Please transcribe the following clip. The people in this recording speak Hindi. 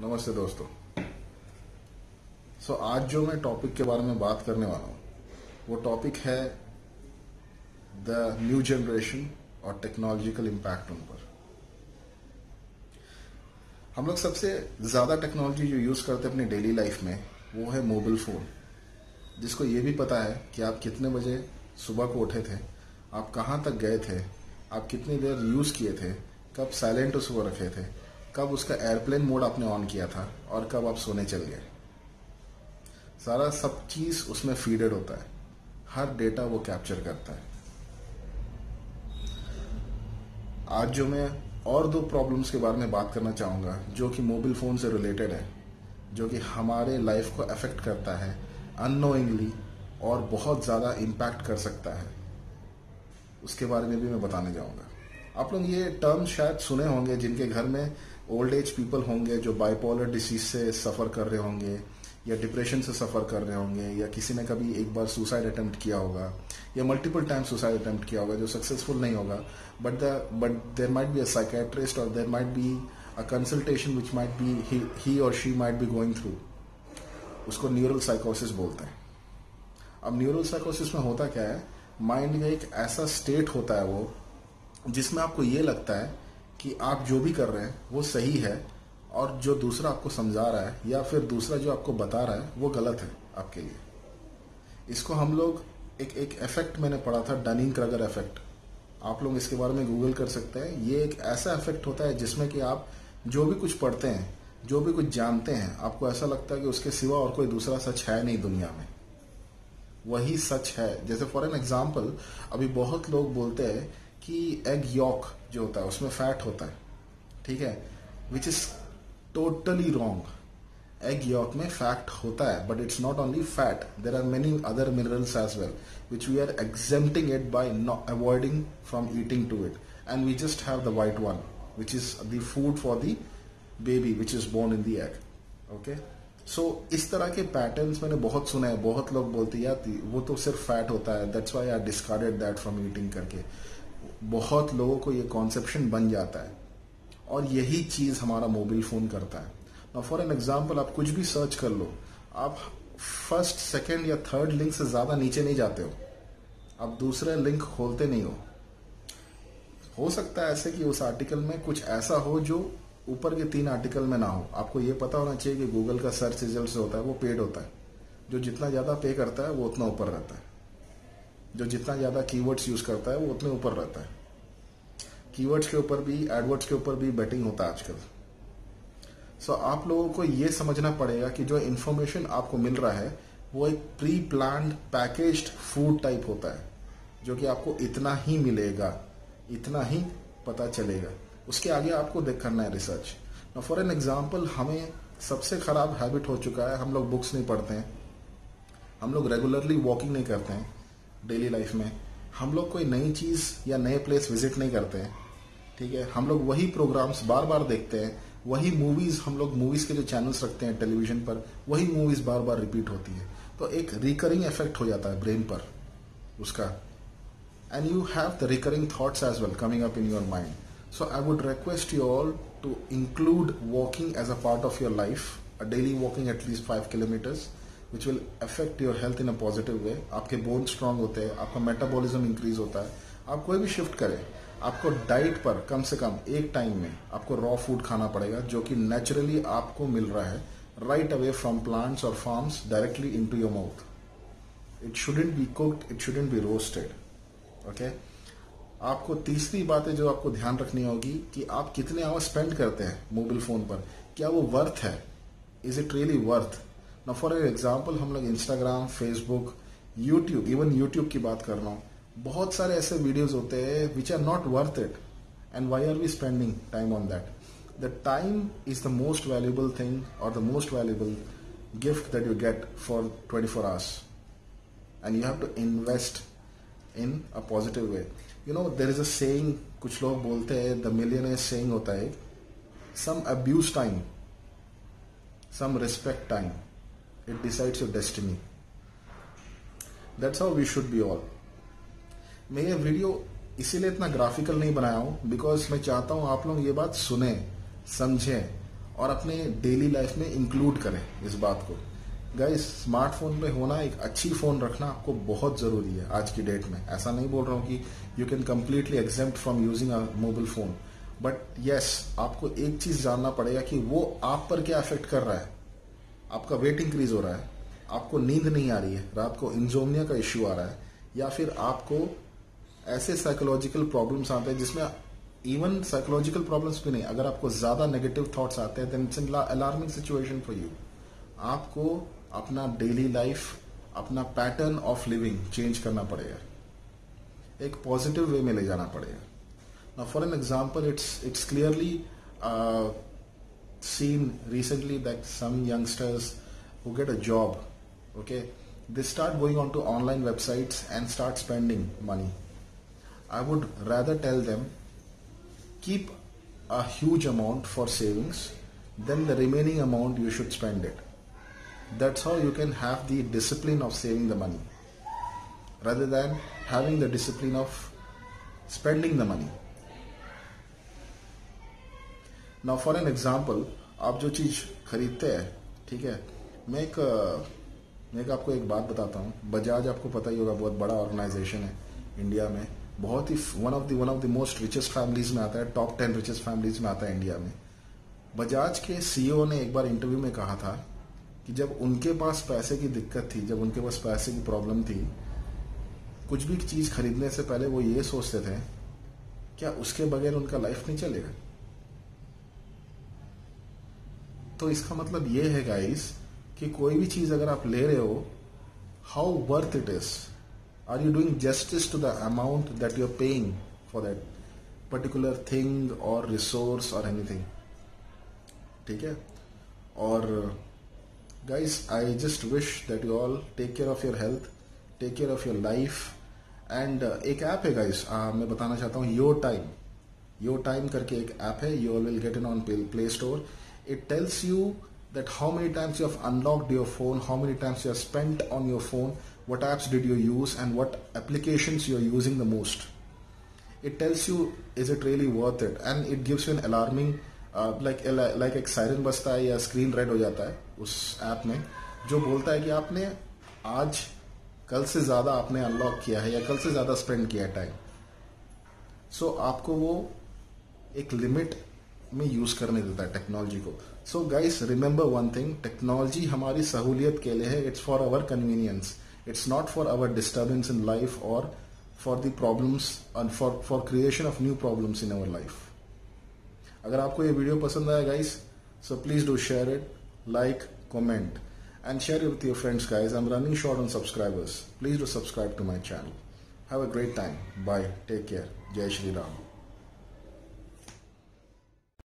नमस्ते दोस्तों। सो so, आज जो मैं टॉपिक के बारे में बात करने वाला हूँ वो टॉपिक है द न्यू जनरेशन और टेक्नोलॉजिकल इम्पैक्ट उन पर। हम लोग सबसे ज़्यादा टेक्नोलॉजी जो यूज़ करते हैं अपनी डेली लाइफ में वो है मोबाइल फ़ोन जिसको ये भी पता है कि आप कितने बजे सुबह को उठे थे आप कहाँ तक गए थे आप कितनी देर यूज़ किए थे कब साइलेंट उसको रखे थे कब उसका एयरप्लेन मोड आपने ऑन किया था और कब आप सोने चल गए। सारा सब चीज़ उसमें फीडेड होता है। हर डेटा वो कैप्चर करता है। आज जो मैं और दो प्रॉब्लम्स के बारे में बात करना चाहूँगा, जो कि मोबाइल फ़ोन से रिलेटेड है, जो कि हमारे लाइफ को अफेक्ट करता है अनोइंगली और बहुत ज़्यादा इम्पैक्ट कर सकता है। उसके बारे में भी मैं बताने जाऊँगा। आप लोग ये टर्म शायद सुने होंगे जिनके घर में ओल्ड एज पीपल होंगे जो बाइपोलर डिसीज से सफ़र कर रहे होंगे, या डिप्रेशन से सफ़र कर रहे होंगे, या किसी ने कभी एक बार सुसाइड अटेम्प्ट किया होगा, या मल्टीपल टाइम सुसाइड अटेम्प्ट किया होगा जो सक्सेसफुल नहीं होगा but the but there might be a psychiatrist और there might be a consultation which might be he और she might be going through उसको न्यूरल साइकोसिस बोलते हैं। अब न्यूरल साइकोसिस में होता क्या है? माइंड का एक ऐसा स्टेट होता है वो, जिसमें आपको ये लगता है कि आप जो भी कर रहे हैं, वो सही है और जो दूसरा आपको समझा रहा है या फिर दूसरा जो आपको बता रहा है, वो गलत है आपके लिए। इसको हम लोग एक एक इफ़ेक्ट मैंने पढ़ा था डनिंग क्रगर इफ़ेक्ट आप लोग इसके बारे में गूगल कर सकते हैं। ये एक ऐसा इफ़ेक्ट होता है जिसमें कि आप जो भी कुछ पढ़ते हैं, जो भी कुछ जानते हैं, आपको ऐसा लगता है कि उसके सिवा और कोई दूसरा सच है नहीं दुनिया में। वही सच है। जैसे फॉर एन एग्ज़ाम्पल अभी बहुत लोग बोलते हैं कि एग यॉक जो होता है, उसमें फैट होता है, ठीक है? Which is totally wrong egg yolk में फैट होता है but it's not only fat there are many other minerals as well which we are exempting it by avoiding from eating to it and we just have the white one which is the food for the baby which is born in the egg okay so इस तरह के पैटर्न्स मैंने बहुत सुना है, बहुत लोग बोलते यार, वो तो सिर्फ़ फैट होता है that's why I discarded that from eating करके। बहुत लोगों को ये कॉन्सेप्शन बन जाता है। और यही चीज़ हमारा मोबाइल फ़ोन करता है। फॉर एन एग्ज़ाम्पल आप कुछ भी सर्च कर लो, आप फ़र्स्ट सेकेंड या थर्ड लिंक से ज़्यादा नीचे नहीं जाते हो। आप दूसरे लिंक खोलते नहीं हो। हो सकता है ऐसे कि उस आर्टिकल में कुछ ऐसा हो जो ऊपर के तीन आर्टिकल में ना हो। आपको ये पता होना चाहिए कि गूगल का सर्च रिज़ल्ट होता है वो पेड होता है। जो जितना ज़्यादा पे करता है, वो उतना ऊपर रहता है। जो जितना ज़्यादा कीवर्ड्स यूज़ करता है वो उतने ऊपर रहता है। कीवर्ड्स के ऊपर भी एडवर्ड्स के ऊपर भी बेटिंग होता है आजकल। सो so, आप लोगों को ये समझना पड़ेगा कि जो इन्फॉर्मेशन आपको मिल रहा है वो एक pre plan packaged food type होता है जो कि आपको इतना ही मिलेगा इतना ही पता चलेगा। उसके आगे आपको देख करना है रिसर्च फॉर एन एग्ज़ाम्पल हमें सबसे खराब हैबिट हो चुका है हम लोग बुक्स नहीं पढ़ते हैं। हम लोग रेगुलरली वॉकिंग नहीं करते हैं। डेली लाइफ में, हम लोग कोई नई चीज़ या नए प्लेस विज़िट नहीं करते हैं, ठीक है? हम लोग वही प्रोग्राम्स बार बार देखते हैं, वही मूवीज़ हम लोग मूवीज़ के जो चैनल्स रखते हैं टेलीविज़न पर, वही मूवीज़ बार बार रिपीट होती है। तो एक रिकरिंग इफ़ेक्ट हो जाता है ब्रेन पर, उसका। And you have the recurring thoughts as well coming up in your mind so I would request you all to include walking as a part of your life daily walking at least five kilometers which will affect your health in a positive way आपके बोन स्ट्रांग होते हैं, आपका मेटाबॉलिज्म इंक्रीज होता है। आप कोई भी शिफ्ट करें, आपको डाइट पर कम से कम एक टाइम में आपको रॉ फ़ूड खाना पड़ेगा, जो कि नेचुरली आपको मिल रहा है राइट अवे फ्रॉम प्लांट्स और farms directly in to your mouth it shouldn't be cooked it shouldn't be roasted okay आपको तीसरी बात है जो आपको ध्यान रखनी होगी कि आप कितने आवर स्पेंड करते हैं मोबाइल फ़ोन पर, क्या वो वर्थ है? इज़ इट रियली वर्थ ना फॉर एग्ज़ाम्पल हम लोग Instagram Facebook YouTube even YouTube की बात कर रहा हूँ। बहुत सारे ऐसे वीडियोज़ होते हैं which are not worth it and why are we spending time on that the time is the most valuable thing और the most valuable gift that you get for twenty four hours and you have to invest in a positive way you know there is a saying कुछ लोग बोलते हैं द मिलियन सेइंग होता है। Some abuse time some respect time it decides your destiny that's how we should be all मैं ये वीडियो इसीलिए इतना ग्राफिकल नहीं बनाया हूँ बिकॉज़ मैं चाहता हूँ आप लोग ये बात सुने, समझें, और अपने डेली लाइफ में इंक्लूड करें इस बात को। गाइस स्मार्टफ़ोन पे होना, एक अच्छी फ़ोन रखना आपको बहुत ज़रूरी है आज की डेट में। ऐसा नहीं बोल रहा हूँ कि you can completely exempt from using a mobile phone but yes आपको एक चीज़ जानना पड़ेगा कि वो आप पर क्या अफेक्ट कर रहा है। आपका वेट इंक्रीज हो रहा है आपको नींद नहीं आ रही है रात को इंजोमिया का इश्यू आ रहा है या फिर आपको ऐसे साइकोलॉजिकल प्रॉब्लम्स आते हैं जिसमें इवन साइकोलॉजिकल प्रॉब्लम्स भी नहीं अगर आपको ज़्यादा नेगेटिव थॉट्स आते हैं then it's an alarming situation for you आपको अपना डेली लाइफ अपना पैटर्न ऑफ़ लिविंग चेंज करना पड़ेगा। एक पॉजिटिव वे में ले जाना पड़ेगा। For an example, it's clearly uh, seen recently that some youngsters who get a job, okay, they start going onto online websites and start spending money. I would rather tell them keep a huge amount for savings, then the remaining amount you should spend it. That's how you can have the discipline of saving the money rather than having the discipline of spending the money. Now for an example आप जो चीज़ खरीदते हैं, ठीक है? मैं एक मैं एक आपको एक बात बताता हूँ। बजाज आपको पता ही होगा, बहुत बड़ा ऑर्गेनाइजेशन है इंडिया में। बहुत ही one of one of the most richest families में आता है टॉप टेन रिचेस्ट फैमिलीज़ में आता है इंडिया में। बजाज के सीईओ ने एक बार इंटरव्यू में कहा था कि जब उनके पास पैसे की दिक्कत थी, जब उनके पास पैसे की प्रॉब्लम थी, कुछ भी चीज़ खरीदने से पहले वो ये सोचते थे, क्या उसके बगैर उनका लाइफ नहीं चलेगा? तो इसका मतलब ये है गाइस कि कोई भी चीज़ अगर आप ले रहे हो how worth it is are you doing justice to the amount that you are paying for that particular thing और रिसोर्स और एनीथिंग ठीक है? और guys I just wish that you all take care of your health take care of your life and एक ऐप है गाइस uh, मैं बताना चाहता हूँ योर टाइम योर टाइम करके एक ऐप है you all will get in on play store it tells you that how many times you have unlocked your phone, how many times you have spent on your phone, what apps did you use, and what applications you are using the most. It tells you is it really worth it, and it gives you an alarming uh, like like एक सायरन बजता है या स्क्रीन रेड हो जाता है उस ऐप में जो बोलता है कि आपने आज कल से ज्यादा आपने अनलॉक किया है या कल से ज्यादा स्पेंड किया है टाइम सो so, आपको वो एक लिमिट में यूज़ करने देता है टेक्नोलॉजी को। So guys remember one thing technology हमारी सहूलियत के लिए है it's for our convenience it's not for our disturbance in life और for the problems for for creation of new problems in our life अगर आपको ये वीडियो पसंद आया guys so please do share it like comment and share it with your friends guys. I'm running short on subscribers. Please do subscribe to my channel. Have a great time. Bye. Take care. Jai shri ram.